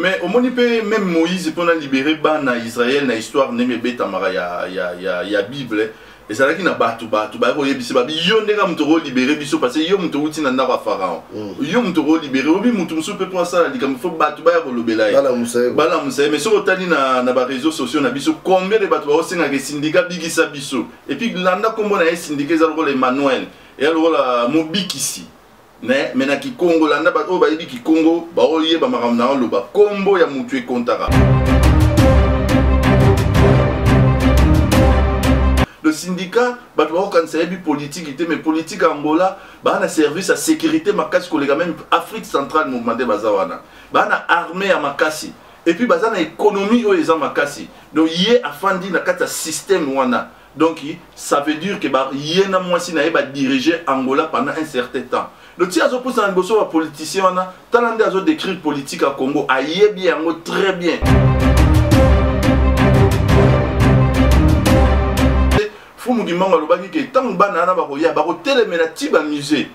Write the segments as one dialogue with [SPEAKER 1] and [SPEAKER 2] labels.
[SPEAKER 1] mais omoni mpe meme moïse mpona libere bana israel na histoire ndenge ebetamaka ya, ya, ya, ya bible ezalaki na bato bato baya koyebisa babi yo ndenge moto okolibere biso parce yo moto outi na ndako ya pharaon mm. yo moto okolibere obi moto mosusu mpe mpo asala likambo fo bato baya kolobela ye balamusa ye mais soki otali na, na bareseau sociaux na biso combien de bato baosengaka esindika bikisa biso epuis landa nkombo na ye esindika eza lokola emmanuel eya lokola mobikisi mais mais na kikongo landa bato oyo bayebi kikongo baoyeba makambo na oloba kombo ya motu ekontaka le syndicat bato bakokanisa yebi politiki te mais politiki ya angola baa na service ya sécurité makasi koleka meme afrique centrale mouvement te baza wana baa na armée ya makasi epuis baza na économie oyo eza makasi donc ye afandi na kati ya système wana donc ça veut dire que ba ye na mwasi na ye ba diriger angola pendant un certain temps donc ti azopusana liboso bapoliticien wana tala nde azo décrire politique ya congo ayebi yango très bien fumu kimbango alobaki ke ntango bana wana bakoya bakotelemela ti bamusée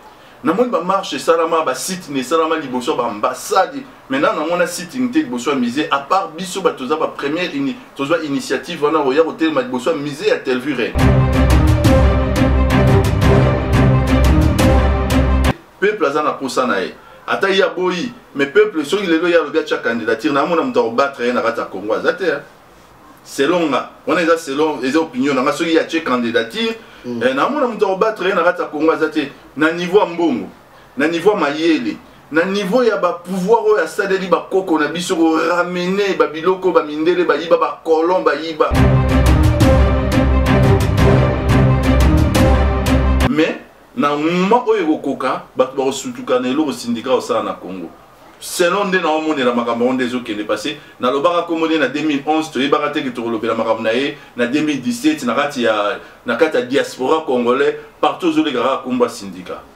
[SPEAKER 1] namoni bamarche esalama basitine esalama liboso ya baambassade maintenant namona sitine te liboso ya musée à part biso bato toza bapremière tozwa initiative wana koya kotelema liboso ya musée ya telvue reine peuple aza na mposa na ye ata ye aboyi mais peuple soki lelo ye alobi atya candidature naamona moto akobattre ye na kati ya congo aza te selon nga wana eza selon eza opinion na nga soki ye atie candidature mm. eh, namona moto akobattre ye na kati ya kongo aza te na niveau ya mbongo na niveau ya mayele na niveau ya bapouvoir oyo asaleli bakoko na biso koramene babiloko bamindele bayiba bacolon bayiba mais Na moment oyo ekokoka, bato bakosutuka na eloko sindika osala na Congo. Selon nde naomonela makambo yango nde ezokende pase. Nalobaka kombo nde na 2011, toyebaka te ke tokolobela makambo na ye na 2017 na kati ya, na kati ya diaspora congolais, partout ozoleka kaka kombo ya sindika.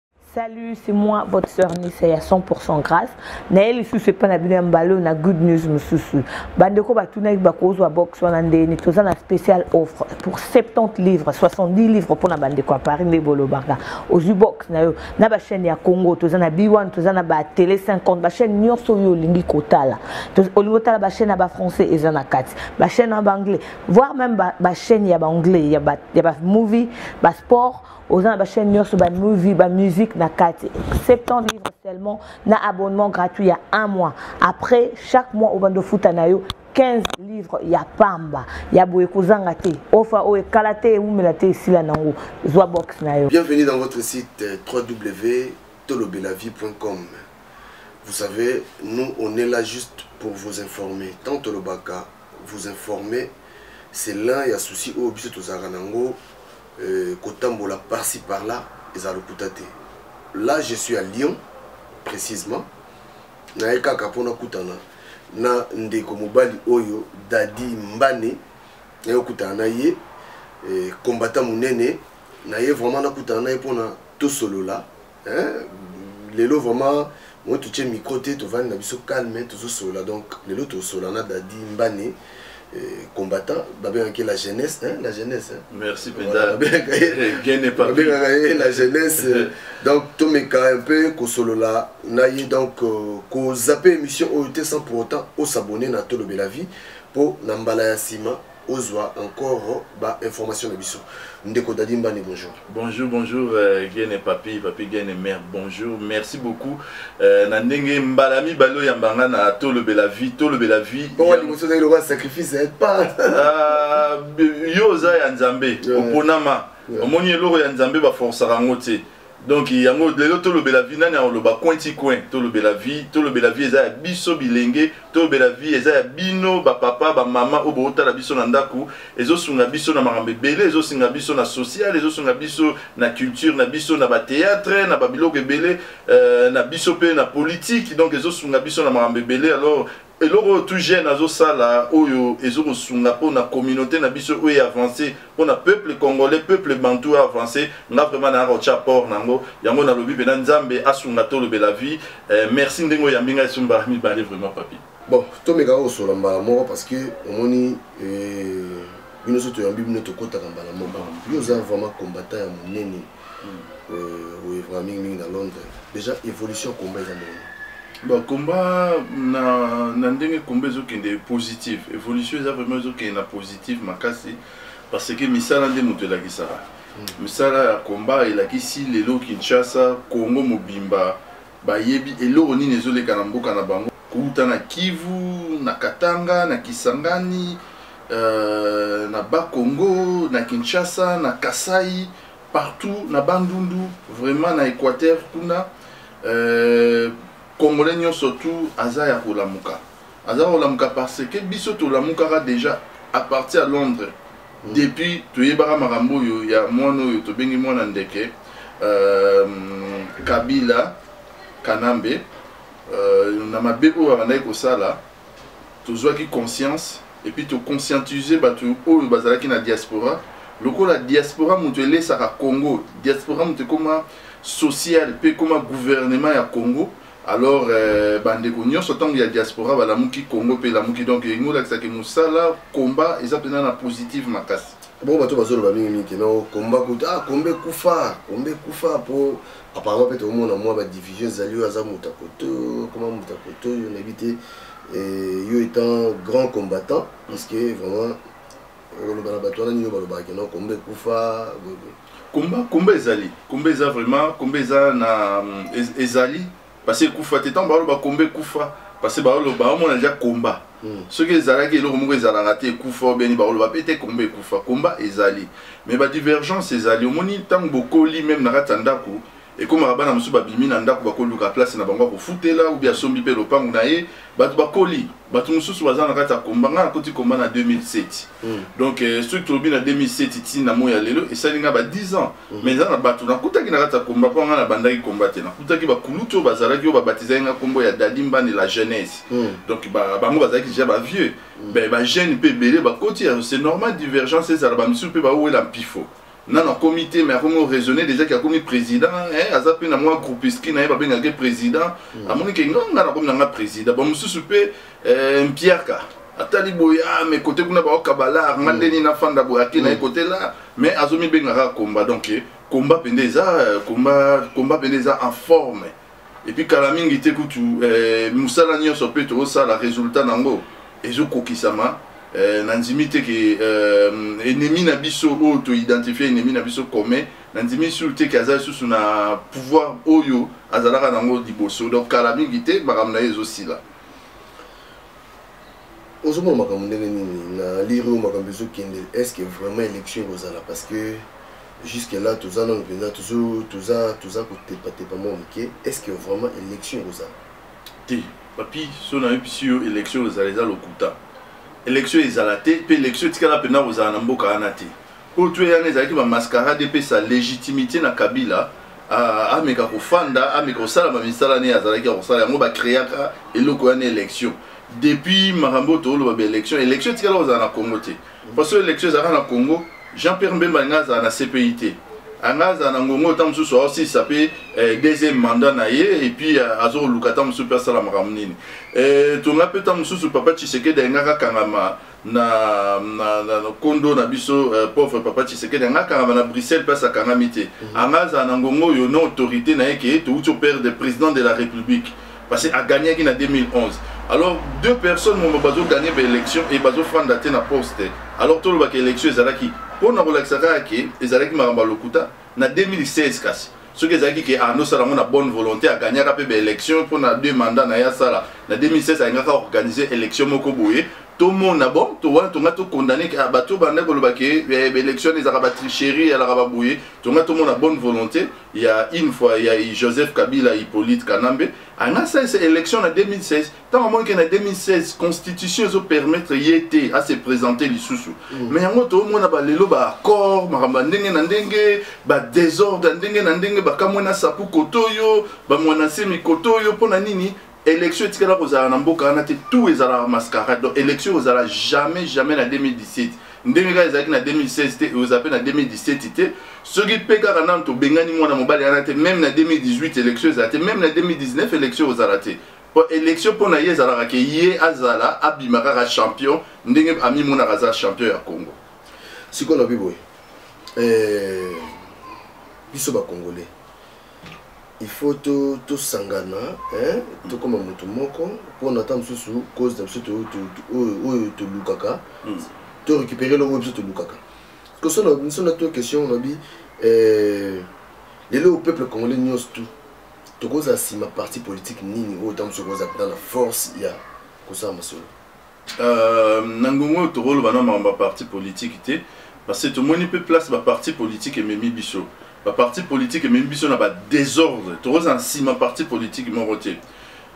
[SPEAKER 2] Salut, c'est moi, votre sœur Nissa, ya 100% grâce. Naye lisusu epa na bino ya mbalo na good news mususu. Bandeko batunaki bakozwa box wana ndeni toza na spécial offre pour 70 livres, 70 livres pona bandeko à Paris nde bolobaka. Ozwi box na yo na ba chaîne ya Congo, toza na B1, toza na ba télé 50, ba chaîne nyonso yo olingi kotala. Olingi kotala ba chaîne ya ba français eza na kati, ba chaîne ya ba anglais, voire même ba, ba chaîne ya ba anglais, ya ba ya ba movie, ba sport oza na bachaîne nyonso bamovie bamusique na kati 70 livres seulement na abonnement gratuit ya un mois après chaque mois obanda ofuta na yo 15 livres ya pamba ya boye kozanga te ofa oyo ekala te ewumela te esila nango zwa box na yo
[SPEAKER 3] bienvenue dans votre site euh, www.tolobelavie.com vous savez nous on est là juste pour vous informer tant tolobaka vous informer c'est l'un ya souci oyo biso tozalaka nango Euh, kotambola parci par là eza lokuta te là je suis à lyon précisement naye kaka mpo nakutana na ndeko mobali oyo dadi mbane naye okutana na ye eh, combattant monene naye vraiment nakutana na ye mpona tosolola hein? lelo vraiment moi totie micro te tovandi na biso calme tozosolola donc lelo tosola na dadi mbane euh, combattant babengaki la jeunesse hein, la jeunesse hein.
[SPEAKER 1] merci voilà,
[SPEAKER 3] babengaka ye la jeunesse euh, donc tomeka un peu kosolola na ye donc euh, kozape émission oyo te sans pour autant osabonne na tolobela vie mpo na mbala ya nsima ozwa encore ba information na biso ndeko dadi mbani bonjour
[SPEAKER 1] bonjour bonjour euh, gene papi papi gene mère bonjour merci beaucoup euh, na ndenge mbala mibale oyo yamba nga na tolobela vie tolobela vie
[SPEAKER 3] liboso ozali lokola sacrifice eh, pas
[SPEAKER 1] ah, yo oza ya nzambe oponama omoni eloko ya nzambe baforsaka yango te donc yango lelo tolobela vie nani akoloba coin ti coin tolobela vie tolobela vie eza ya biso bilenge tolobela vie eza ya bino bapapa bamama oyo bootala biso na ndako ezosunga biso na makambo ebele ezosunga biso na social ezosunga biso na culture na biso na bateatre na babiloko ebele euh, na biso mpe na politike donc ezosunga biso na makambo ebele alors eloko oyo tout jeune azosala oyo ezokosunga mpo na communauté na biso oyo eavance mpo na peuple congolais peuple bantou avance nga vraiment nayaka kotya port na yango yango nalobi mpena nzambe asunga tolobela vie eh, merci ndenge oyambi ngai esumba mibale vraiment papi
[SPEAKER 3] bon tomeka kosola mbala moko parce que omoni eh, bino so toyambi bino tokotaka mbala moko yo oza vraiment combattant ya monene oyevaka mingi mingi na londres déjà évolution combat eza ndenge
[SPEAKER 1] bon combat na, na ndenge combat ezokende positive évolution eza vraiment ezokende na positive makasi parce que misala nde moto elakisaka hmm. misala ya combat elakisi lelo kinshasa congo mobimba bayebi eloko nini ezoleka na mboka na bango kouta na kivu na katanga na kisangani euh, na bakongo na kinshasa na kasai partout na bandundu vraiment na equateur kuna euh, congolais nyonso tu aza ya kolamuka aza kolamuka parce que biso tolamukaka déjà à partir ya londres mm. depuis toyebaka makambo oyo ya mwana oyo tobengi mwana ndeke euh, kabila kanambe euh, na mabe oyo abandaki kosala tozwaki conscience et puis to conscientiser batu oyo bazalaki na diaspora lokola diaspora moto elesaka congo diaspora moto ekoma social mpe ekoma gouvernement ya congo alors euh, bandeko nyonso ntango ya diaspora balamuki congo mpe elamuki donc yango olakisaki mosala combat eza mpenza na positive makasi
[SPEAKER 3] bongo bato bazoloba mingi mingi kino komba kuta ah, komba ekufa komba ekufa mpo apparemment mpe tokomona mwa badivision ezali oyo aza moto ya koto koma moto ya koto oyo nayebi te yo étant grand combattant parce que vraiment okoloba na bato wana nini balobaka keno komba ekufa
[SPEAKER 1] komba komba ezali komba eza vraiment komba eza na ezali Parce que kufa te tant baloba komba ekufa parce que baloba omona deja komba hmm. soki ezalaki eloko moko ezalaka te ekufa obeni baloba mpe te komba ekufa komba ezali mais badivergence ezali omoni ntango bokoli meme na kati ya ndako ekomaka bana mosusu babimi na ndako bakoluka place na bango ya kofutela ubi asombi mpe lopango na ye bato bakoli bato mosusu baza na kati ya komba ngai nakoti komba na 2007 mm. donc euh, soki tolobi na 2007 ti na moi ya lelo esali ngai ba 10 ans mm. mais eza na bato nakutaki na kati ya komba mpo ngai nabandaki komba te nakutaki bakulutu oyo bazalaki oyo babatizaki ngai nkombo ya dadi mbani la jeunesse mm. donc ba, bango bazalaki deja bavieux mm. bajeune mpe ebele bakoti ya c'est normal divergence ezala bamisusu mpe bawela mpifo nano akomi te mais akomi oraisonne déjà ke akomi président eh, aza mpe na mwa groupeski na ye babengaki président mm. amoni ke nga nga nakomi na nga président bamosusu mpe eh, mpiaka atali boye ah, mais kote kuna baoka balar nga mm. ndeni nafanda boye ake na ye kote mm. la mais azomibengaka komba donc komba mpenza eza komba komba mpenza eza en forme epuis kala mingi te kutu eh, mosala nyonso mpe tokosala resultat na yango ezokokisama eh, nandimi te ke eh, ennemi na biso oyo toidentifie ennemi na biso commun nandimi sur te ke aza lisusu na pouvoir oyo azalaka na yango liboso donc kala mingi te makambo na ye ezosila
[SPEAKER 3] ozomona makambo ndenge nini na lire oyo makambo ezokende est ce que vraiment élection ekozala parce que jusque là toza nano mpenza toza toza kotepatepa mwa moke est ce que vraiment élection ekozala
[SPEAKER 1] te papi so nayebisi yo élection ezala eza lokuta élection ezala te mpe élection etikala mpenza kozala na mboka wana te mpo to eyana ezalaki bamascarade epesa légitimité na kabila ameka kofanda ameka kosala bamisala ne azalaki ya kosala yango bacreaka eloko wana élection depuis makambo tooloba baélection élection etikala kozala na congo te Parce que l'élection ezalaka na Congo, Jean-Pierre Mbemba alinga azala na CPI te. Anga azala na ngongo ntango mosusu aosilisa mpe eh, deuxième mandat na ye epuis eh, azokoluka ntango mosusu mpe asala makambo nini. Eh, tonga mpe ntango mosusu papa Tshisekedi alingaka akangama na, na, na, na kondo na biso uh, pauvre papa tshisekedi anga akangama na bruxelles mpe asakangami te mhm. anga azala na ngongo oyo na autorité na ye ke touti operdre président de la république parce que agagnaki na 2011 alors deux personnes momo bazogagne baélection e bazofanda te na poste alors tolobaka élection ezalaki mpo na kolakisa kaka ke ezalaki makambo ya lokuta na 2016 kasi soki ezalaki ke arnaud sala yango na bonne volonté agagnaka mpe baélection mpo na deux mandat na ye asala na 2016 alingaka organise élection moko boye tomona bon towana tonga tokondane ah, bato banda koloba ke eh, baélection ezalaka batricherie ezalaka baboye tonga tomona bonne volonté ya une fois ya Joseph Kabila Hippolyte Kanambe en a cesse élection na 2016 tant moins que na 2016 constitution zo permettre yete à se présenter lisusu mm. mais yango to mona ba lelo ba accord maramba ndenge na ndenge ba désordre ndenge na ndenge ba kamwe na sapu kotoyo ba mwana semi kotoyo pona nini élection etikala kozala na mboka wana te tout ezalaka mascarade donc élection ekozala jamais jamais na 2017 ndenge kaka ezalaki na 2016 te ekozala mpe na 2017 te soki mpe kaka nano tobengani mwana mobali wana te meme na 2018 élection ezala te meme na 2019 élection ekozala te po élection mpo na ye ezalaka ke ye azala abima kaka champion ndenge amimonaka aza champion ya congo
[SPEAKER 3] sikoyo lobi boye eh, biso bacongolais il faut to tosangana hein tokoma moto moko mpona ata mosusu cause na biso oyo tolukaka hmm. to récupérer eloko oyo biso tolukaka koso na biso na to question na bi eh, lelo peuple congolais nyonso tout tokozala nsima parti politique nini oyo ta mosusu okozala mpena na force ya kosala masolo
[SPEAKER 1] Euh, na ngongo oyo tokoloba na makambo ya parti politike te parce que tomoni mpe place baparti politike ememi biso baparti politike ememi biso na badésordre tokozala nsima parti politike moko te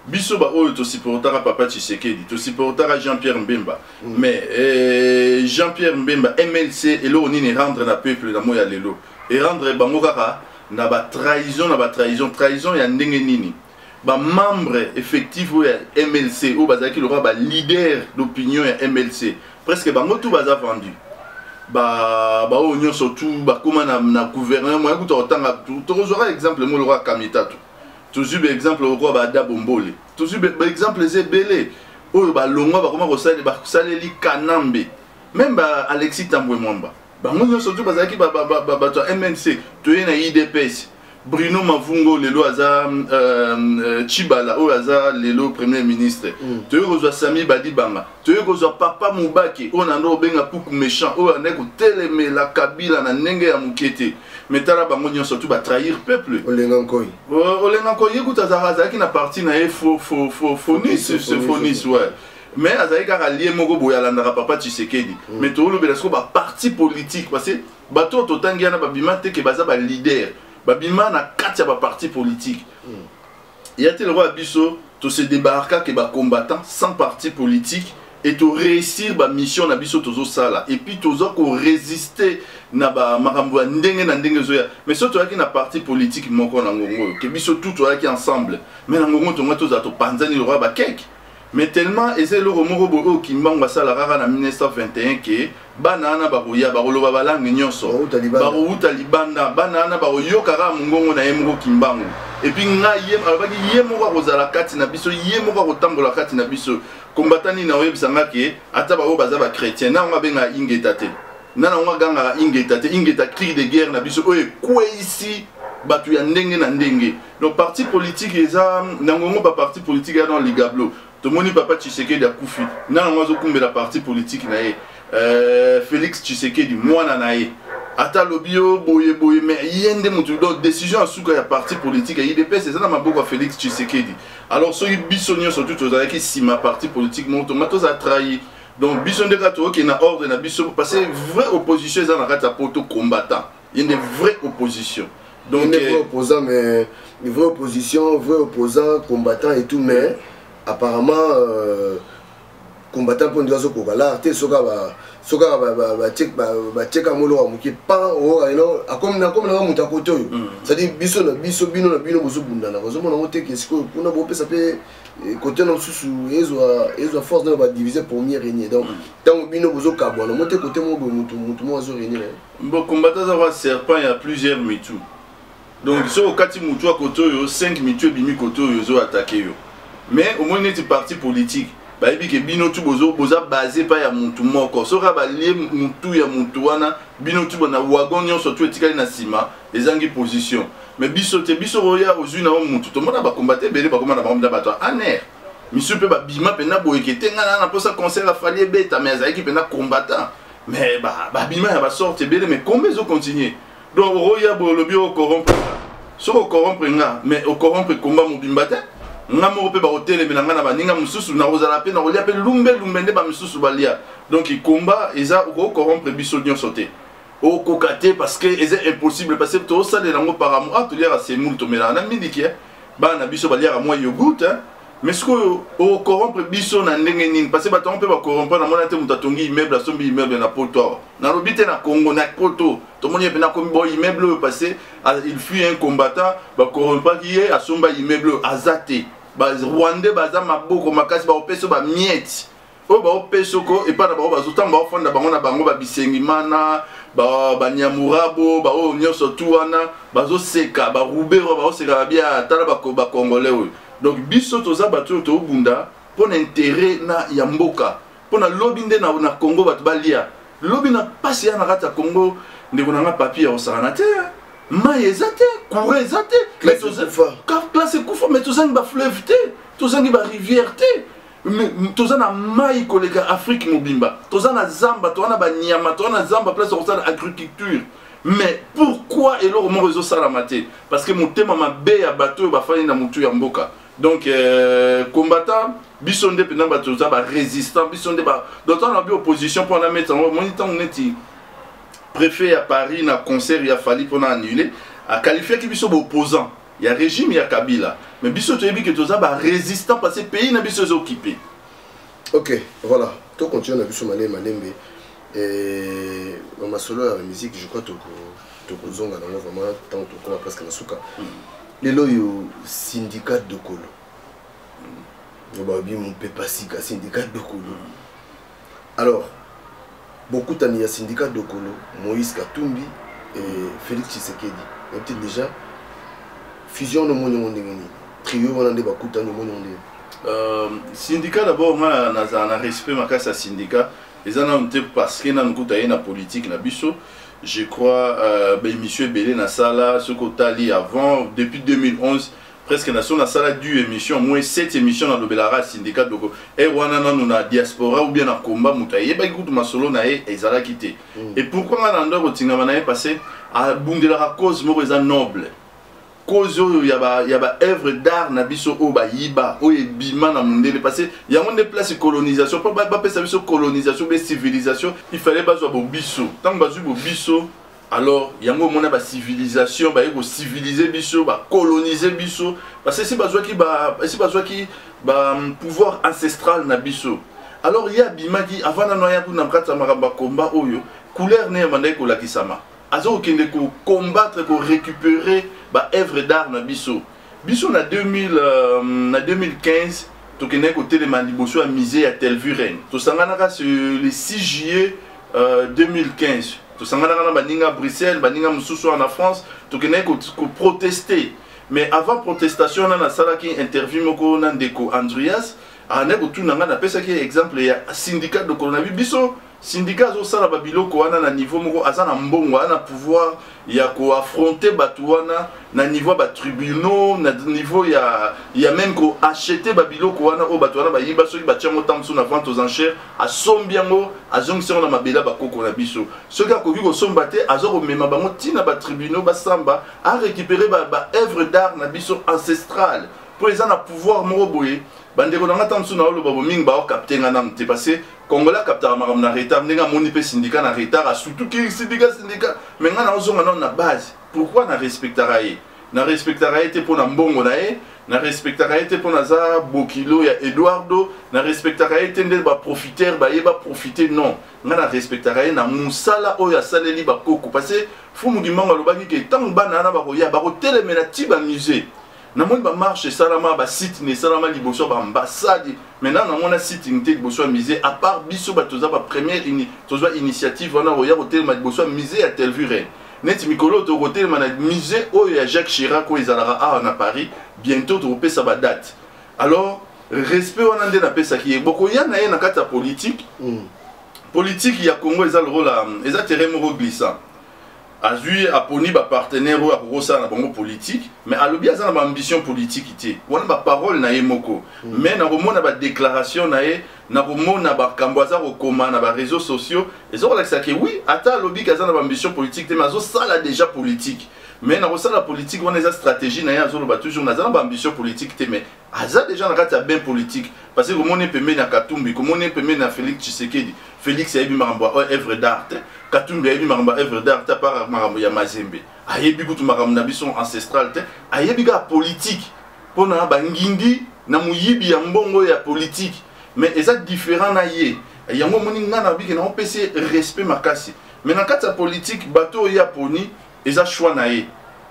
[SPEAKER 1] biso baoyo tosupportaka papa tshisekedi tosupportaka jean pierre mbemba mm. mais eh, jean pierre mbemba mlc eloko nini erendre na peuple na moi ya lelo erendre bango kaka na batrahison na batrahison trahison ya ndenge nini bamembre effectif oyo ya mlc oyo bazalaki lokola baleader d'opinion ya mlc presque bango tu baza vendu baoyo nyonso tu bakóma na, na gouvernement moya kuta kotanga tokozwaka exemple moko lokola kamitatu tozwi baexemple lokola baada bombole tozwi baexemple eza ebele oyo balongwa bakoma kosaleli kanambe meme ba alexis tambwe mwamba bango nyonso tu bazalaki bato ya mmc toye na idps bruno mavungo lelo aza euh, chibala oyo aza lelo premier ministre mm. toyei kozwa sami badibanga toyei kozwa papa mobake oyo nando obenga kuku méchant oyo andai kotelemela kabila na ndenge ya moke te mais tala bango nyonso tu batrahir peuple
[SPEAKER 3] olenga nkoi
[SPEAKER 1] olenga nkoi ye kutu azalaki na parti na ye fo fo fo fonis fonis ouais mais azali kaka lie moko boye alandaka papa tshisekedi mm. mais tolobela siko baparti politique parce que bato oyo totangi yana babima te ke baza baleader babima na kati ya baparti politique mm. ya te lokola biso tose débarka ke bacombattant sans parti politique et to réussir bamission na biso tozosala et puis toza koresiste na bamakambo ya ndenge na ndenge ezoya mais soki toyaki na parti politique moko na ngongo oyo ke biso tout toyaki ensemble mais na ngongo tongai tozala topanzani lokola bakeke mais tellement eza eloko moko boye oyo kimbangu asala kaka na 1921 ke bana wana bakoya bakoloba balangue nyonso bakowuta libanda bana wana bakoyoka kaka mongongo na ye moko kimbangu epuis ngai ye alobaki ye moko akozala kati na biso ye moko akotambola kati na biso kombata nini akoyebisa nga ke ata baoyo baza bachrétien na yango abengaka ingeta te na nango agangaka ingeta te ingeta cri de guerre na biso oyo ekweisi bato ya ndenge na ndenge donc parti politique eza na ngongo ba parti politique ya dans ligablo tomoni papa tshisekedi akufi nana yango azokumbela parti politique na ye euh, félix tshisekedi mwana na ye ata alobi yo boye boye me ye nde motu donc décision ya suka ya parti politique ya idps eza na maboko ya félix tshisekedi alors soki biso nyonso tu tozalaki nsima parti politique moko tonga tozala trahi donc biso nde kaka tookende na ordre na biso parce que vrai opposition eza na kati ya poto combattant ye nde vrai opposition
[SPEAKER 3] donc vrai euh, opposant mais vrai opposition vrai opposant combattant et tout mais apparemment euh, combattant mpo ndika azokoka lar te soki soki batieka yango eloko ya moke pan oyokaino akomi nanga moto akoti oyo mm. cetadire biso na biso bino na bino bozobundana bozomona yango teke sikoyo kuna bopesa mpe kote eh, na mosusu ezwa force nayo badivise premier renie donc mm. ntango bino bozokabwana mo te kote moko boye motu moko azo
[SPEAKER 1] renie na ye Mbo combattant aza kwa serpent ya plusieurs mitu. Donc soki okati mutu ya koto oyo 5 mitu ebimi koto oyo ezo attaquer yo. Mais omoni neti parti politique bayebi ke bino tu bozo boza base pa ya mutu moko soki abalie mutu ya mutu wana bino tu na wagon nyonso tu etikali na nsima ezangi position mais biso te biso oya ozwi na yo mutu tomona bakombate ebele bakoma na bango mpenza bato ya aner misu mpe babima mpenza boyeke te ngai naa na mposa concert afali ebeta mais azalaki mpenza combattant mais ba ba bima ya ba sorte ebele mais combat ezo continuer donc okoya boye olobi o corrompre nga soki ocorrompre nga mais ocorrompre combat mobimba te nga moko mpe bakotelemela nga na baninga mosusu nakozala mpe nakolia mpe lumbe lumbe nde bamisusu balia donc combat eza okocorrompre biso nyonso te okoka te parce que eza impossible parce que tozosalela yango par amour ah toliaka semoule tomelaka na miliki eh? bana na biso baliaka mwa yogourt hein? mais sikoyo okorrompre biso na ndenge nini parce bato yango mpe bakorrompre namona te moto atongi immeuble asombi immeuble na poto awa nalobi te na congo na poto tomoni ye mpe nakomi bo immeuble oyo passé il fut un combattant bakorrompraki ye asomba immeuble oyo aza te barwandais baza maboko makasi bakopesa bamiete oyo baopesoko epai na bango bazotanga baofanda bango na bango babisengimana banyamurabo ba baoyo nyonso tu wana bazoseka barubero baoseka babia tala bakongole oyo donc biso toza bato oyo tobunda mpo na intere na ya mboka mpo na lobi nde na, na congo bato balia lobi na mpasi ya na kati ya congo ndeko na nga papier ya kosakana te mai eza te courant eza te classe ekufa mai tozangi bafleuve te tozangi barivière te toza na mai koleka afrique mobimba toza na zamba toza na banyama toza na zamba place ya kosala agriculture mais pourquoi eloko moko ezosalama te parce que motema mabe ya bato oyo bafandi na motu ya mboka donc euh, combattant biso nde mpenza bato toza barésistant biso nde donc tana bi opposition mpo na meti yango omoni ntango neti préfet ya paris na concert ya fali mpo na annule aqualifiaki biso baopposant ya regime ya kabila mais biso toyebi ke toza ba résistant parce que pays na biso ezo kipe
[SPEAKER 3] ok voilà to continue na biso malembe malembe na masolo ya musique je crois toko tokozonga nango vraiment ntango tokoma presque na suka hmm. lelo oyo syndicat dokolo hmm. obabi mopepasika syndicat dokolo hmm. Alors, bokutani ya syndicat dokolo moïse katumbi et félix tshisekedi nayebi te déjà fusion wana omoni yango ndenge nini trio wana nde bakutani omoni yango ndenge euh,
[SPEAKER 1] syndicat d'abord nga nazala na respect makasi ya syndicat eza nanu te parce que nanu kuta ye na politique na biso je crois euh, baémission ebele nasala soki otali avant depuis 2011 presque na so nasala du émission moi 7 émission nalobelaka syndicat doko e eh, wana nanu na diaspora ou bien na combat moto ayebaki kutu masolo na ye ezalaki te mm. et pourquoi nga na ndo kotingama na ye parce abundelaka cause moko eza noble cause oyo ya ba ya ba œuvre d'art na biso oyo bayiba oyo ebima na mundele parce que yango nde place colonisation mpo bapesa biso colonisation mpe civilisation il fallait bazwa bobiso ntango bazwi bobiso alors yango omona ba civilisation baye ko civiliser biso ba coloniser biso parce que si bazwaki ba si bazwaki ba mm, pouvoir ancestral na biso alors ye abimaki avant nano aya kuna kati ya makambo ya combat oyo couleur ne ya bandaki kolakisama aza kokende ko combattre ko récupérer ba œuvre d'art na biso biso na 2000 euh, na 2015 tokendaki kotelema liboso ya musée ya telvue reine tosanganaka le 6 juillet euh, 2015 tosanganaka na baninga bruxelles baninga mosusu wana na france tokendaki koproteste ko mais avant protestation wana nasalaki interview moko na ndeko andreas andaki kotuna ngai napesaki exemple ya syndicat de coronavirus biso Syndicat azosala ba biloko wana na niveau moko aza na mbongo aza na pouvoir ya ko affronter bato wana na niveau ya ba tribunaux na niveau ya, ya même ko acheter ba biloko wana oyo bato wana bayiba soki batya yango ntango mosusu na vente aux enchères asombi yango azongisi yango na mabele ya bakoko na biso soki akoki kosomba te aza komema bango ntina ba tribunaux basamba arécupere ba, ba œuvre d'art na biso ancestrale mpo eza na pouvoir moko boye bandeko na ngai ntango mosusu naoloba bomingi baokapte ngai nanu te parce congolais akaptaka makambo na retard ndenge amoni mpe sindika na retard asutuki sindika sindika me ngai naozonga nano na base pourquoi na respectaka ye na respectaka ye te mpo na mbongo na ye na respectaka ye te mpo naza bokilo ya eduardo na respectaka ye te nde baprofitere baye baprofite non ngai na respectaka ye na mosala oyo asaleli bakoko parce fumu kimbango alobaki ke ntango bana wana bakoya bakotelemela ti bamusée namoni bamarche esalama basitting esalama liboso ya baambassade maintenant namona sitting te liboso ya musée à part biso bato toza bapremière tozwa initiative wana koya kotelema liboso ya musée ya telvue reine neti mikolo oyo tokotelema na musée oyo ya jacques chirac oyo ezalaka awa na paris bientôt tokopesa badate alors respect wana nde napesaki ye bokoya na ye na kati ya politike mm. politike ya congo eza lokola eza terrain moko glissant azwi aponi bapartenaire oyo akoki kosala na bango politike mais alobi aza na baambition politike te wana baparole na ye moko mm. mais nakomona badéclaration na ye nakomona bakambo aza kokoma na bareseau sociaux eza kolakisa ke wi ata alobi ke aza na baambition politike te mais azosala déjà politike mais nakosala politike wana eza stratégie na ye azoloba toujours naza na baambition politike te mais aza deja na kati ya bain politique parce que komoni pembeni ya katumbi komoni pembeni ya félix tshisekedi félix ayebi makambo ya œuvre d'art te katumbi ayebi makambo ya œuvre d'art te apart makambo ya mazembe ayebi kutu makambo na biso ancestral te ayebi kaka politique mpo na bangindi na moyibi ya mbongo ya politique mais eza différent na ye yango omoni ngai na bike na opesi ye respect makasi mais na kati ya politique bato oyo ye aponi eza choix na ye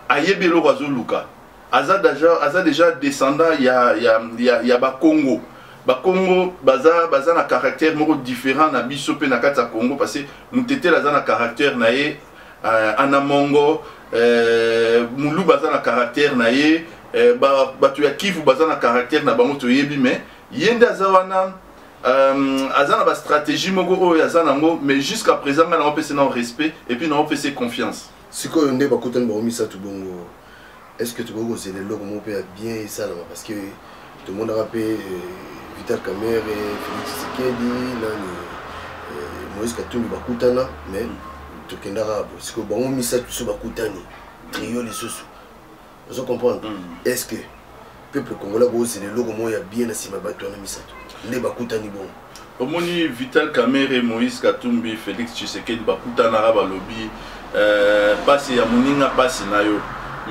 [SPEAKER 1] ayebi eloko azoluka aza deja aza deja descendant ya ya ya, ya bakongo bakongo baza baza na caractère moko différent na biso mpe na kati ya congo parce que mutetela aza na caractère na ye euh, anamongo euh, muluba aza na caractère na ye euh, bato ba ya kivu baza na caractère na bango toyebi mais ye nde aza wana euh, aza na bastratégie moko oyo aza nango mais jusqu'à présent ngai nango pese nao respect et puis nao pese confiance
[SPEAKER 3] sikoyo nde bakutani bango misato bongo est ce que tokoki kozela eloko moko mpe ya bien esalama parce que tomonaka mpe euh, vital camere félix tshisekedi nani euh, moïse katumbi bakutana mais tokendaka bo sikoyo bango misato biso bakutani trio lisusu ozo comprendre mm. est ce que peuple congolais akozela eloko moko ya bien na nsima ya bato wana misato nde bakutani bongo
[SPEAKER 1] omoni vital kamere moïse katumbi félix tshisekedi bakutanaka balobi euh, mpasi ya moninga mpasi na yo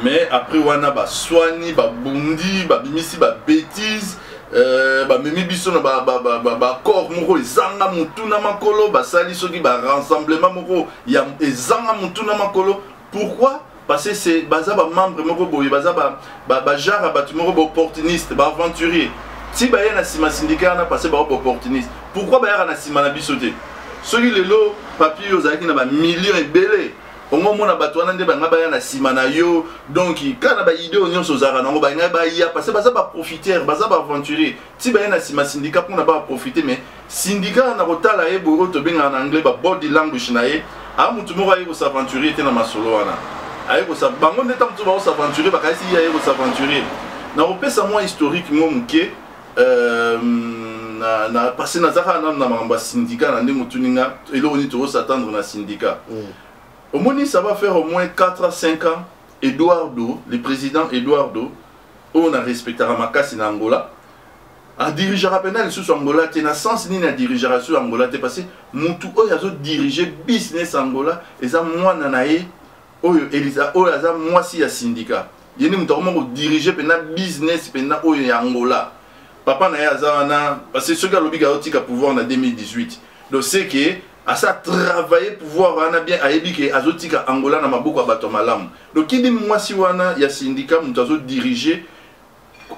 [SPEAKER 1] mais après wana baswani babundi babimisi babétise euh, bamemi biso na baaccord moko ezanga motu na makolo basali soki barassemblement moko ezanga motu na makolo pourquoi parce que c'est baza ba membre moko boye baza ba ba, ba genre batu moko ba opportuniste ba aventurier ti ba na sima syndicat na parce ba opportuniste pourquoi ba yaka na sima na biso te soki lelo papier yo zaki na ba millions ebele ongo mona bato wana nde banga baya na sima na yo donc kaka na ba idée nyonso ozalaka nango balingai baya parce baza ba profiter baza ba aventurier ti baye na nsima sindika mpona ba profite mais sindika na kotala ye boye oyo tobengaka na anglais ba body language na ye a motu moko aye kosaventurie te na masolo wana aye kosa bango nde ntango mosusu bakosaventurie bakanisi ye aye kosaventurie na kopesa mwa historique mwa moke euh, na, na parce naza kaka nanu na makambo ya sindika na ndenge otuni nga eloko nini tokosatandre na sindika mm. omoni ça va faire au moins 4 à 5 ans eduardo le président eduardo oyo na respectaka makasi na angola adirigeaka mpena lisusu angola te na sens nini adirigeaka lisusu angola te parce motu oyo azodirige business angola eza mwana na ye oyo elisa oyo aza mwasi ya sindika ye nde moto akoma kodirige mpena business mpena oyo ya angola papa na ye aza wana parce soki alobi kaotika pouvoir na 2018 donc seke asa travailler pouvoir wana bien ayebi ke azotika angola na maboko ya bato ya malamu donc kidi mwasi wana ya sindika moto azodirige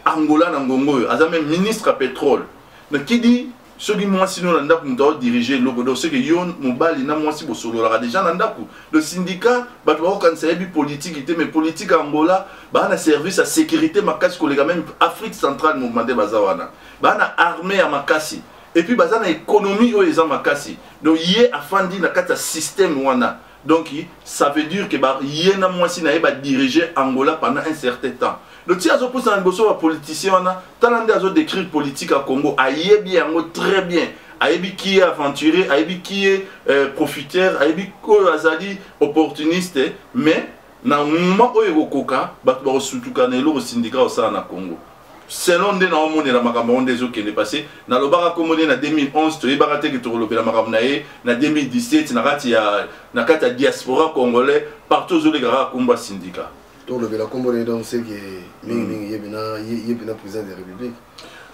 [SPEAKER 1] angola na ngongo oyo aza meme ministre ya petrole donc kidi soki mwasi no na ndako moto aodirige eloko donc soki yo mobali na mwasi bosololaka deja na ndako le syndicat bato bakokanisa yebi politiki te mais politiki ya angola baa na service ya sécurité makasi koleka meme afrique centrale mouvement nde baza wana baa na armée ya makasi et puis baza na économie oyo eza makasi donc ye afandi na kati ya système wana donc ça veut dire que ba ye na mwasi na ye ba diriger Angola pendant un certain temps donc ti azopusana liboso bapoliticien wana tala nde azodécrire politique ya congo ayebi yango très bien ayebi ki ye aventurier ayebi ki ye euh, profiteur ayebi oyo azali opportuniste mais Na nguma oyo ekokoka, bato bakosutuka na eloko sindika osala na Congo. Selon nde naomonela makambo yango nde ezokende pase. Nalobaka kombo nde na 2011, toyebaka te ke tokolobela makambo na ye na 2017 na kati ya na kati ya diaspora congolais partout ozoleka kaka kombo ya sindika.
[SPEAKER 3] Tolobela kombo na ye donc c'est que mingi mingi ye bina ye bina président de la République.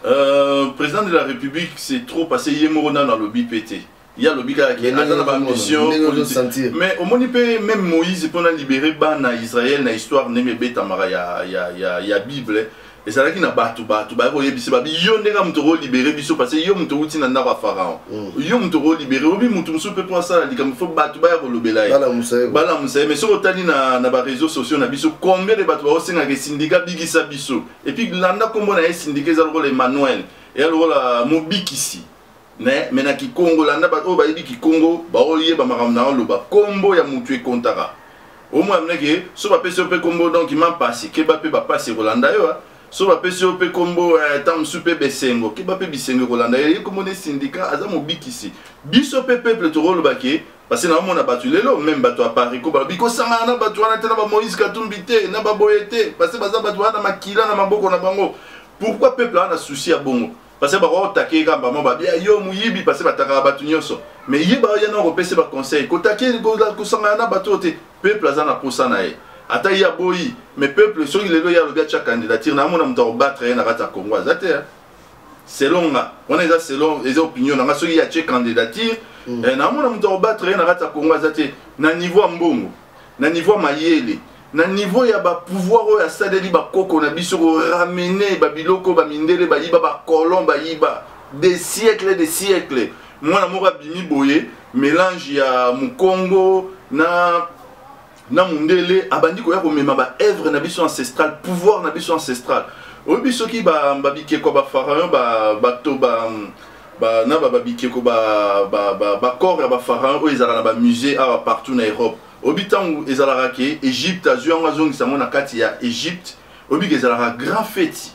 [SPEAKER 1] Euh, président de la République c'est trop parce que ye moko nanu alobi pe te. ye alobi kaka ke aza na bambition mais omoni mpe meme moïse mpo na libere bana israel na histoire ndenge ebetamaka ya, ya, ya, ya bible ezalaki na bato bato baya koyebisa babi yo ndenge moto okolibere biso parce yo moto outi na ndako ya pharaon mm. yo moto okolibere obi moto mosusu mpe mpo asala likambo fo bato baya kolobela ye balamusa ye mais soki otali na, na bareseau sociaux na biso combien de bato baosengaka esindika bikisa biso epuis landa nkombo na ye esindika eza lokola emmanuel eya lokola mobikisi mais mais na kikongo landa bato oyo bayebi kikongo baoyeba makambo na oloba kombo ya motu ekontaka omona mneke so bapesi yo mpe kombo donc ma mpasi keba mpe bapasi ekolanda yo so bapesi yo mpe kombo eh, ntango mosusu mpe besengo keba mpe bisengo ekolanda yo ye kombo ne sindika aza mobikisi biso mpe peuple tokoloba ke parce que naomona bato lelo meme bato ya paris ko balobi kosangana na bato wana te na bamoïse katumbi te na baboye te parce que baza bato wana na makila na maboko na bango pourquoi peuple aza na souci ya bongo parce que bako otake ye kaka bamo babia yo moyibi parce que batakaka bato nyonso mais ye baoya na kopesa ba conseil kotake kosangana na bato oyo te peuple aza na posa na ye ata ye aboyi mais peuple soki lelo ye alobi atya candidature na amona moto akobatre ye na kati ya congo aza te selon nga wana eza selon eza opinion na nga soki ye atye candidature mm. eh, na amona moto akobatre ye na kati ya congo aza te na niveau ya mbongo na niveau ya mayele na niveau ya ba pouvoir oyo asaleli bakoko na biso ko ramener ba biloko ba mindele bayiba ba colon bayiba des siècles des siècles mwana moko abimi boye mélange ya mukongo na na mundele abandi koya komema ba œuvre na biso ancestrale pouvoir na biso ancestrale oyebi soki babikeko ba bapharaon bato ba, ba, na babikeko bacorps ya bapharaon oyo ezalaka na bamusée awa partout na europe oyebi ntango ezalaka ke egypte azwi yango azongisa yango na kati ya egypte oyebi ke ezalaka grand feti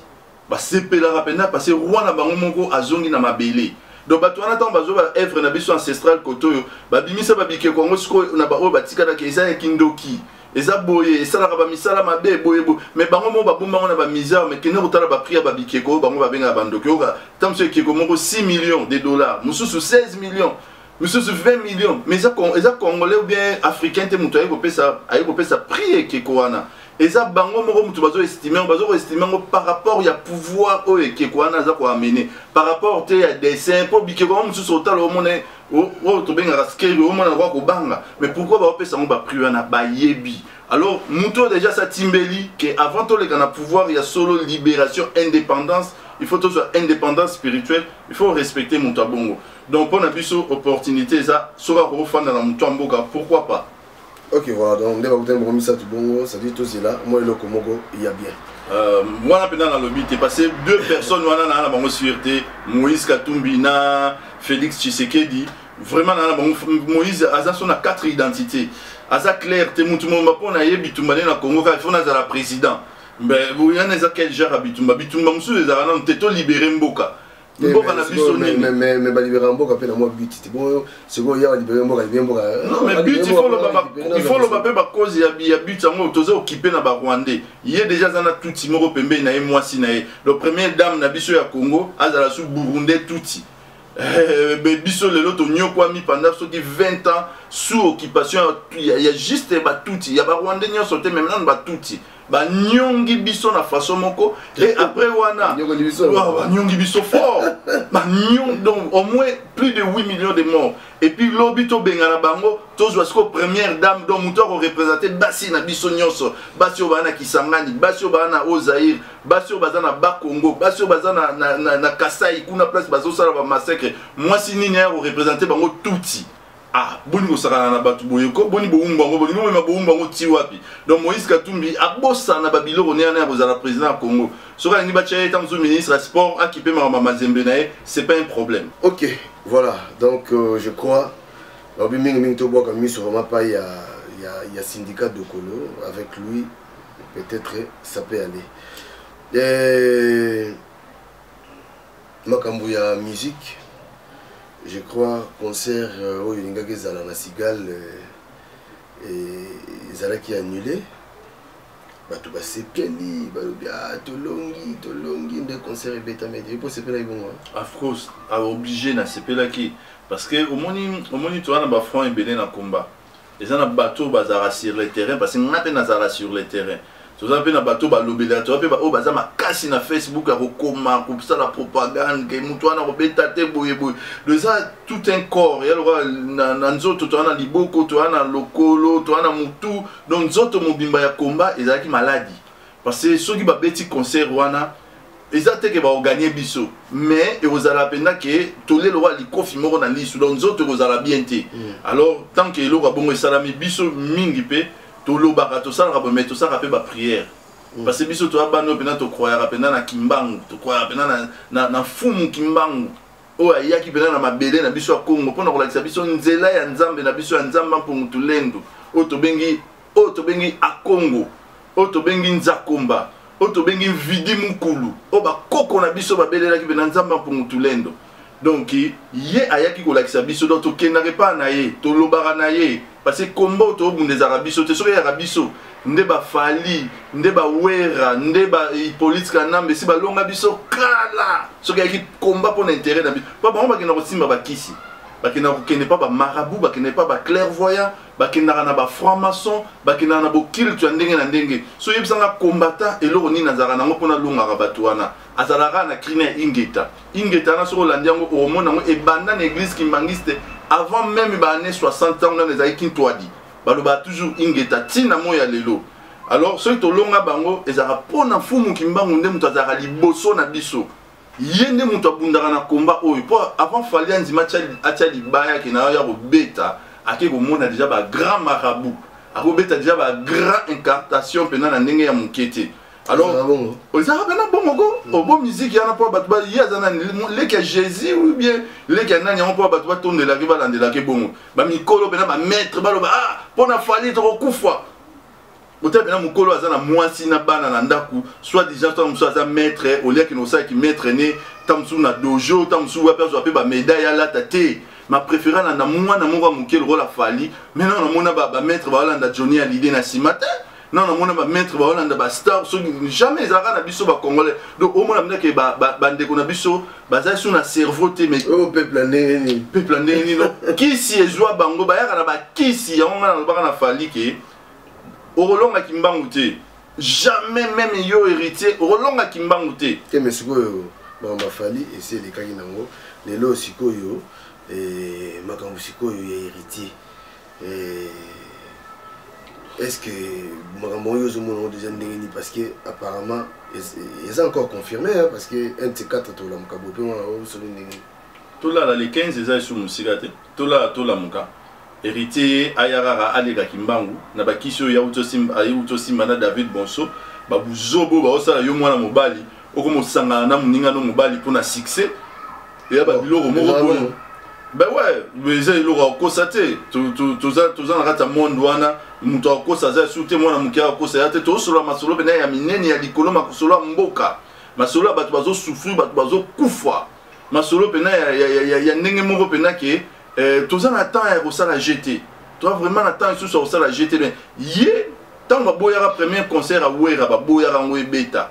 [SPEAKER 1] basepelaka mpenza parce roi na bango moko azongi na mabele donc bato wana ntango bazwa baevre na biso ancestral kote oyo babimisa babikeko yango sikoyo na baoyo batikalaki eza ya kindoki eza boye esalaka bamisala mabe boye boye me bango moko babomba yango na bamisere me kende kotala baprix ya babikeko oyo bango babengaka bandoki oyoka ntango mosusu ekeko moko 6 millions de dollars mosusu 16 millions misusu 20 millions mais eza, eza congolais ou bien africain te moto aye kopesa aye kopesa prix ekeko wana eza bango moko moto bazoestime yango bazokoestime yango par rapport ya pouvoir oyo ekeko wana aza koamene par rapport te ya dessin mpo bikeko yango mosusu otala omona oyo tobengaka skeri omona yango akobanga mais pourkui baopesa yango baprix wana bayebi alors moto oyo deja satimbeli ke avant toleka na pouvoir ya solo libération indépendance il faut tozwa indépendance spirituelle il faut respecter moto ya bongo donc mpo na biso opportunité eza soki akoki ofanda na moto ya mboka pourquoi pas
[SPEAKER 3] ok voilà donc nde bakutani bango misato bongo cetadire tozela mwa eloko moko ya bien
[SPEAKER 1] euh, wana mpenza nalobi te parce que deux personnes wana naa na bango sur te moïse katumbi na félix tshisekedi vraiment naa na bango moïse aza so na quatre identité aza claire te motu momba mpo na ye bitumba nde na congo kaka fo nazala président mais wana eza quel genre ya bitumba bitumba mosusu ezalaka nano te tolibere mboka Eh, mboka na biso
[SPEAKER 3] nini balibera mboka mpe na mwa but te bongo sikoyo yawa libere mboka libere mboka
[SPEAKER 1] il faut loba mpe bakozi ya but yango toza okipe na barwandais ye deja aza na tutsi moko pembeni na ye mwasi na ye le premier dame na biso ya congo azala su burundais tutsi eh, biso lelo tonyokwami pendant soki 20 ans sous occupation ya juste batutsi ya barwandais nyonso te meme nano batutsi banyongi biso na façon moko et après wana banyongi biso fort banyongi donc au moins plus de 8 millions de morts et puis lobi tobengana bango tozwa siko première dame donc moto akorepresente basi na biso nyonso basi oyo baa na kisangani basi oyo baa na o zaire basi oyo baza na bakongo basi oyo baza na, na, na, na kasai kuna place bazosala bamassacre mwasi nini aya korepresente bango tutsi ah boni kosakana na bato boye ko boni bowumbu yango bolingi bomema bowumbu yango ti wapi donc moïse katumbi abosana babiloko ne yana ya kozala président ya congo soki alingi batya ye ntango mosusu ministre ya sport akipe makambo mazembe na ye c'est pas un problème
[SPEAKER 3] ok voilà donc euh, je crois balobi mingi mingi tobwaka miso vraiment pai ya, ya, ya syndicat dokolo avec lui peut-être ça peut aller Et... makambo ya musique je crois concert euh, oyo elingaki ezala na cigale euh, ezalaki annulé bato basepeli balobi ah, tolongi tolongi nde concert ebetami ete mpo sepelaki bongo
[SPEAKER 1] afros aoblige ah, nasepelaki parce que omoni omoni toza na bafront ebele na combat eza na bato oyo bazalaka sur le terrain parce nga mpe nazalaka sur le terrain toza mpe na bato balobelaka toza mpe baoyo baza makasi na facebook ya kokoma kosala propagande ke moto wana kobeta te boye boye do eza tout un corps ya lokola na, na nzoto toza na liboko toza na lokolo toza na motu donc nzoto mobimba ya komba ezalaki maladi parce que soki babeti concert wana eza te ke baoganie biso mais ekozala mpenza ke tolie lokola likofi moko na lisu donc nzoto ekozala bien te mm. alors tant ke eloko ya bongo esalami biso mingi mpe tolobaka tosalaka boye mais tosalaka mpe bapriere mm. parce que biso toya bana oyo mpenza tokroyaka mpenza na kimbangu tokroyaka mpenza na, na, na fumu kimbangu oyo ayaki mpenza na mabele na biso ya kongo mpo na kolakisa biso nzela ya nzambe na biso ya nzambe mpongutu lendu oyo tobengi oyo tobengi akongo oyo tobengi nzakomba oyo tobengi mvidi mukulu oyo bakoko na biso babelelaki mpe na nzambe ya mpungutulendo donc ye ayaki kolakisa biso donc tokendaka epai na ye tolobaka na ye parce que komba oyo tobunda ezalaka biso te soki eyaka biso nde bafali nde bawera nde bapolite kanambe esi balonga biso kala soki ayaki komba mpo na intere na biso mpo bango bakenda kosimba bakisi bakenda kokende mpa bamarabu bakenda mpa baclairvoyant bakendaka na ba franc maçon bakendaka na bokilte ya ndenge na ndenge so oyebisa nga combattant eloko nini azalaka nango mpo nalongaka bato wana azalaka kaka na krine ya ingeta ingeta wana soki olandi yango omona yango ebanda na église kimbangiste avant meme baannée 60 ntango nano ezalaki kintwadi balobaka toujours ingeta ntina moi ya lelo alors soki tolonga bango ezalaka mpo na mfumu kimbangu nde moto azalaka liboso na biso ye nde moto abundaka na komba oyo mpo avant fali andima atya libaya ke na yo ya kobeta ake komona deja bagrand marabout akobeta deja bagrand incartation mpena na ndenge ya moke te alors ozalaka mpena bongo ko mm. obo miziki yana mpo bato ye aza nani leki ya jésus ou bien leki ya nani yango mpo bato batondelaki balandelaki bongo bamikolo mpena bamaître baloba ah mpo na fali tokokufa otabe na mokolo aza na mwasi na bana na ndako soit disant ntango mosusu aza maître oliaki na osala ki maître ne ntango mosusu na dojo ntango mosusu wapi azwa mpe bamedaille alata te ma préféré alanda mwana moko ya moke lokola fali maintenant namona bamaître baolanda johnny ya lide na nsima te non namona bamaître baolanda bastar soki jamais ezalaka na biso bacongolais donc omona mdake bandeko na biso bazali so na cerveau te mais oyo
[SPEAKER 3] peuple ya ndenge nini
[SPEAKER 1] peuple ya ndenge nini kisi ezwa bango bayaka na bakisi yango ngai nalobaka na fali ke okolonga kimbangu te jamais meme yo héritier okolonga kimbangu te
[SPEAKER 3] te mais sikoyo makambo ya fali esi elekaki nango lelo sikoyo eh, makambo sikoyo ya héritier eh, est ce que makambo oyo ozomona yango deja ndenge nini parce que apparemment eza encore confirmé hein, parce que un de quatre tolamuka bope wana osoli ndenge
[SPEAKER 1] tolala le 15 eza esu mosika te tolala tolamuka Heritier ye ayarara aleka kimbangu na bakisi oyo yauti osimba ayeuti osimba na David Bonso ba buzobo ba osala yo mwana mobali okoma osangana na muninga no mobali mpo na succès eya ba biloko moko boye ben ouais eza eloko akokosa te toza toza na kati ya monde wana moto akokosa aza su te mwana moke akokosa ya te tozosolola masolo mpe na ya minene ya likolo makosolo ya mboka masolo ya bato bazosufrir bato bazokufa masolo mpena ya, ya, ya, ya ndenge moko mpena ke eh, toza na temps ya kosala je te toza vraiment na temps lisusu ya kosala je te mais ye ntango baboyaka premier concert ya wera baboyaka yango ebeta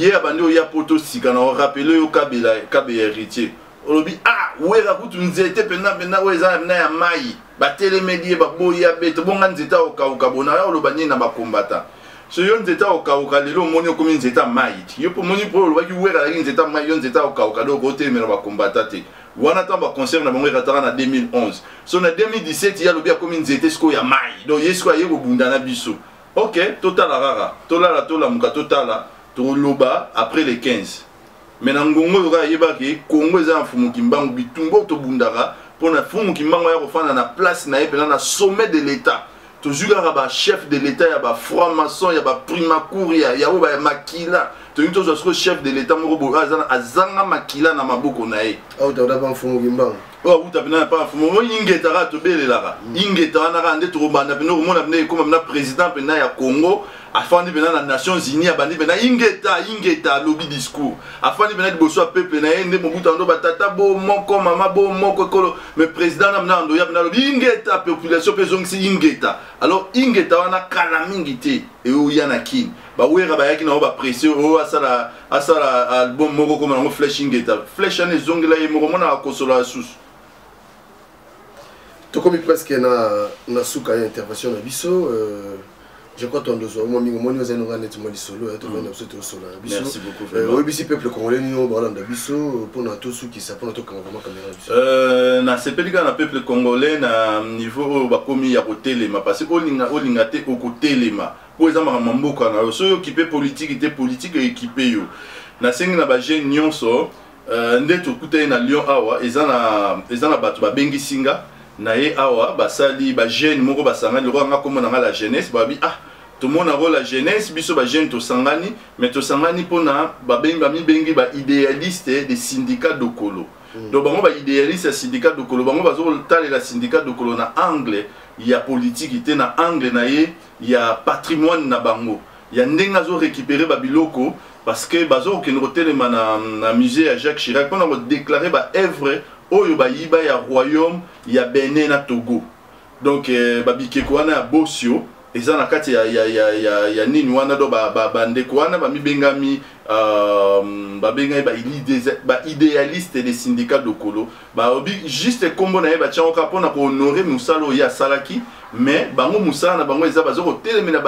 [SPEAKER 1] ye abandi oya poto sika na orapele yo kabela kabe ya héritier olobi ah wera kutu nzete mpenza mpenza oyo eza na ya mai batelemeli ye baboyi ya beta bonga nzete akokauka bona ya oloba nini na bakombata so yo nzete akokauka lelo omoni okomi nzete ya mai ti yo mpo omoni mpo olobaki wera alaki nzete ya mai yo nzete akokauka donc otelemela bakombata te wana ntango baconcert na bango erataka na 2011 so na 2017 ye alobi akomi nzete sikoyo ya mai donc ye sikoyo aye kobunda na biso ok totala kaka tolala tolamuka totala toloba après le 15 me na ngongo oyo kaka ayebaki kongo eza ya mfumu kimbangu bitumba oyo tobundaka mpo na mfumu kimbangu aya kofanda na place na ye mpenza na sommet de l'état tozwi kaka ba chef de l'état ya ba franc maçon ya ba primacour ya ya oyo ba makila tolingi tozwa sikoyo chef de l'état moko boye azana azanga makila na maboko na ye
[SPEAKER 3] autauta mpa mfumu kimbangu
[SPEAKER 1] oyo awuta mpena na mpa mfumu omoni ingeta kaka tobelelaka ingeta wana kaka nde tokobanda mpena okomona mpena ekoma mpena président mpena ya congo afandi mpena na nations unis abandi mpena ingeta ingeta alobi discours afandi mpena liboso ya peuple na ye nde mobutu ando batata bo moko mama bo moko ekolo mais président na mna andoya mpena alobi ingeta population mpe ezongisi ingeta alors ingeta wana kala mingi te eoya na kin bawera bayaki nango bapresse oyo oh, asala asala album moko koma nango flèche ingeta flèche wana ezongela ye moko monaka kosola susu
[SPEAKER 3] tokomi presque na, na suka ya intervention na biso euh, je crois tondo ozwa mwa mingi omoni ozali nonga neti mwa lisolo ya tofanda biso tosola na biso oyebisi peuple congolais nini oyo baolanda biso mpona tosukisa mpona tokanga vraimen kamera na biso
[SPEAKER 1] euh, nasepeli kaka na peuple congolais na niveau oyo bakomi ya kotelema parce que olinga olinga te okotelema mpo eza makambo mboka na yo soki okipe politiki te politiki ekipe yo nasengi na bajeune nyonso Euh, nde tokutani na lyon awa eza na, eza na bato babengisi nga na ye awa basali bajeune moko basangani lokola nga komona nga la jeunesse babi ah tomonango la jeunesse biso bajeune tosangani mais tosangani mpona bamibengi baidéaliste de syndicat dokolo mm. donc bango baidéaliste ya syndicat dokolo bango bazotalela syndicat dokolo na angle ya politiki te na angle na ye ya patrimoine na bango ya ndenge azo récupérer ba biloko parce que bazo kokende kotelema na, na musée ya Jacques Chirac mpona kodéclare ba œuvre oyo bayiba ya royaume ya Benin na Togo donc eh, babikeko wana ya bosio eza na kati ya, ya, ya, ya, ya nini wana do bandeko ba, ba wana bamibengami euh, babengami baidéaliste ba de syndicat dokolo balobi juste nkombo na ye batya yango kaka mpo na kohonore mosala oyo ye asalaki mais bango mosala na bango eza baza kotelemela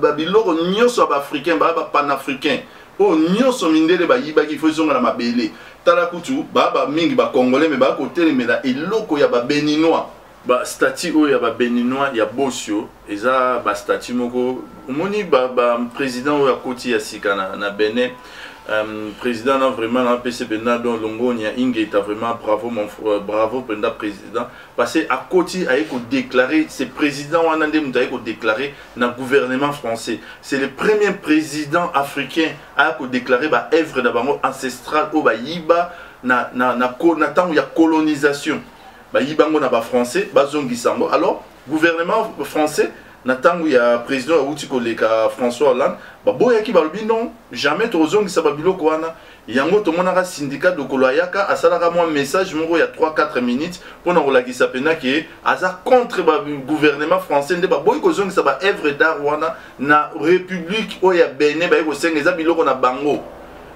[SPEAKER 1] babiloko nyonso ya baafricain baa bapanafricain oyo nyonso mindele bayibaki ifo ezonga na mabele tala kutu baa bamingi bacongolais me baa kotelemela eloko ya babeninois ba statut oyo ya ba beninois ya bosio eza ba statut moko omoni ba, ba président oyo akoti ya sika na, na benin um, président na vraiment na pese mpenza don longonia ingeta vraiment bravo mon euh, bravo mpenza président parce que akoti aye kodéclare ce président wana nde moto aye kodéclare na gouvernement français c'est le premier président africain aya kodéclare baœuvre na bango ancestrale oyo bayiba na ntango ya colonisation bayiba yango na ba français bazongisa yango alors gouvernement français na ntango ya président awuti koleka françois hollande baboyaki balobi non jamais tokozongisa babiloko wana yango tomonaka sindika dokolo ayaka asalaka mwa message moko ya 3-4 minutes mpo na kolakisa mpena ke aza contre bagouvernement français nde baboyi kozongisa baœuvre d'art wana na république oyo ya bene baye kosenga eza biloko na bango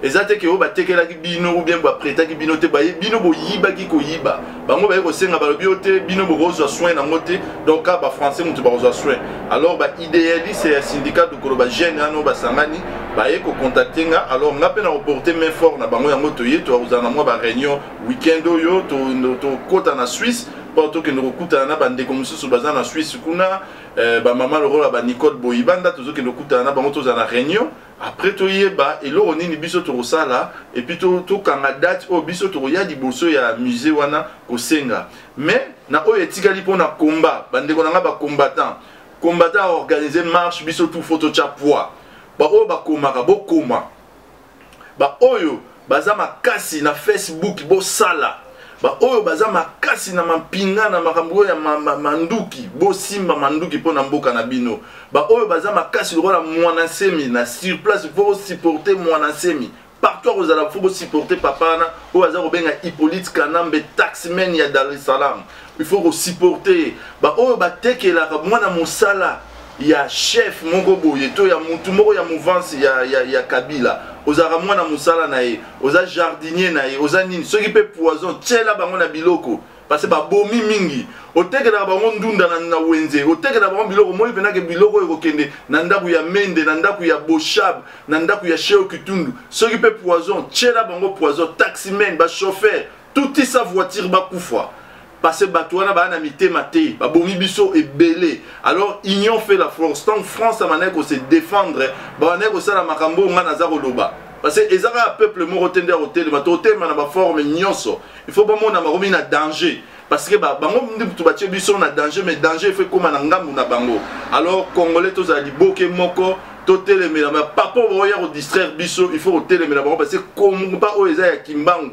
[SPEAKER 1] eza te ke oyo batekelaki bino ou bien bapretaki bino te baye bino boyibaki koyiba bango baye kosenga balobi yo te bino bokozwa soin nango te donc kaka bafrançais moto bakozwa soin alors baidéaliste ya syndicat dukolo bajeune wana oyo basangani baye kocontacte nga alors nga mpe na koporte main fort na bango yango toye tokozala na mwa bareunion week-end oyo tokota na suisse mpo tokende kokutana na bandeko mosusu baza na suisse kuna eh, bamama lokola banicole boyibanda tozokende kokutana na bango tozala na reunion après toyeba eloko nini biso tokosala epuis tokanga date oyo biso tokoya liboso ya musée wana kosenga mais na oyo etikali mpona combat bandeko na ngai bacombattant combattant aorganize marche biso tout fo totya poids baoyo bakomaka bokoma baoyo baza makasi na facebook bosala baoyo baza makasi na mampinga na makambo oyo ya manduki bosimba manduki mpo na mboka na bino baoyo baza makasi lokola mwana nsemi na surplace po supporte mwana nsemi partout akozala fo bosupporte papa wana oyo aza kobenga hippolyte kanambe taxman ya dar es salaam il faut ko supporter ba oyo ba tekelaka mwana mosala ya chef moko boye to ya mutu moko ya mouvance ya, ya, ya kabila ozalaka mwana mosala na ye oza jardinier na ye oza nini soki mpe poison tiela bango na biloko parce babomi mingi otekelaka bango ndunda na, na wenze otekelaka bango biloko omoni mpenza ke biloko oyo ekokende na ndako ya mende na ndako ya boshab na ndako ya sheo kitundu soki mpe poison tiela bango poison taximen bachauffeur tutisa voiture bakufa parce bato wana baa na mitema te babomi biso ebele alors union fait la force ntango france abandaki kose défendre babandaki kosala makambo oyo ngai naza koloba parce que eza kaka peuple moko te nde ya kotelema totelema na baforme nyonso il faut bamona bakomi na danger parce que bango mutu batie biso na danger mais danger efe ekóma na ngambu na bango alors congolais tozala liboke moko totelemela papa oyo baoya kodistraire biso il faut kotelemela bango parce que komba oyo eza ya kimbangu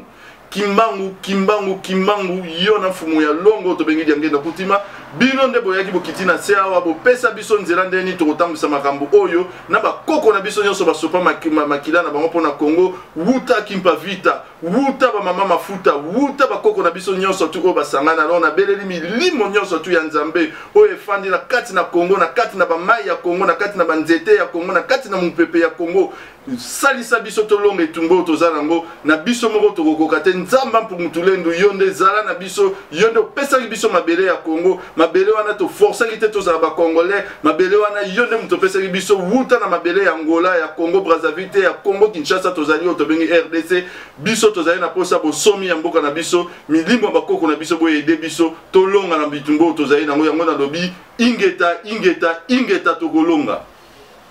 [SPEAKER 1] kimbangu kimbangu kimbangu yo na mfumu ya longo oyo tobengi diangenda kutima bino nde boyaki bokiti na se awa bopesa biso nzela ndenge nini tokotambwisa makambo oyo na bakoko na biso nyonso basopa makila na bango mpo na congo wuta kimpa vita wuta bamama mafuta wuta bakoko na biso nyonso tu oyo basangana alors nabeleli milimo nyonso tu ya nzambe oyo efandi na kati na congo na kati na bamai ya congo na kati na banzete ya congo na kati na mopepe ya congo salisa biso tolonga etumba oyo toza nango na biso moko tokokoka te nzamba mpungutulendo yo nde zala na biso yo nde opesaki biso mabele ya congo mabele wana toforsaki te tozala bacongolais mabele wana yo nde moto opesaki biso wuta na mabele ya angola ya congo brazzaville te ya congo kinshasa tozali oyo tobengi rdc biso tozali na mposa bosomi ya mboka na biso milimo ya bakoko na biso boyede biso tolonga na bitumba oyo tozali nango yango nalobi ingeta ingeta ingeta tokolonga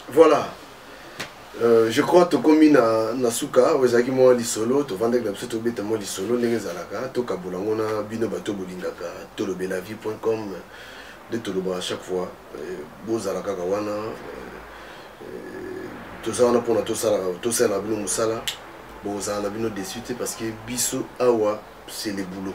[SPEAKER 3] voilà Euh, je crois tokomi na, na suka oyo ezalaki mwa lisolo tovandaki na biso tobeta mwa lisolo ndenge ezalaka tokabola yango na bino bato bolingaka tolobela vie point com nde tolobaka chaque fois euh, bozala kaka wana euh, toza wana mpona tosalaka tosalela bino mosala bokozala na bino dessus te parce que biso awa c'est le boulot